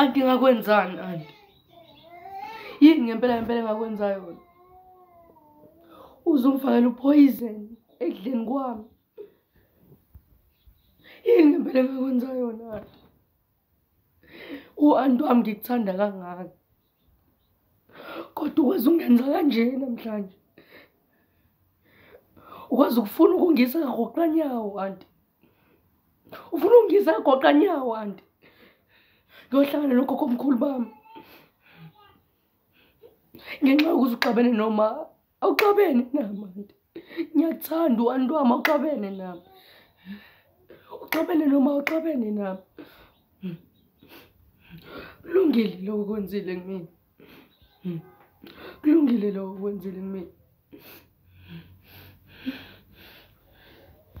anti ngakwenzani anti yini ngempela ngempela engakwenza yona uzomfakela upoyizen ekudleni kwami yini ngempela engakwenza yona anti uanti wami ngikuthanda kangaka kodwa ukwazi ungenza kanje namhlanje ukwazi ukufuna ukungisa kagoqa nyawo anti ufuna ukungisa kagoqa nyawo anti kuyohlangana nogogo omkhulu bami ngenxa yokuthi uxabene noma awuxabene nami anti ngiyakuthanda uwantu wami awuxabene nami uxabene noma awuxabene nami kulungile lokho kwenzile kumina kulungile lokho kwenzile kumina